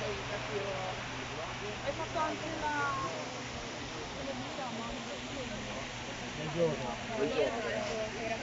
Hai fatto anche la... come si chiama? Buongiorno. Buongiorno.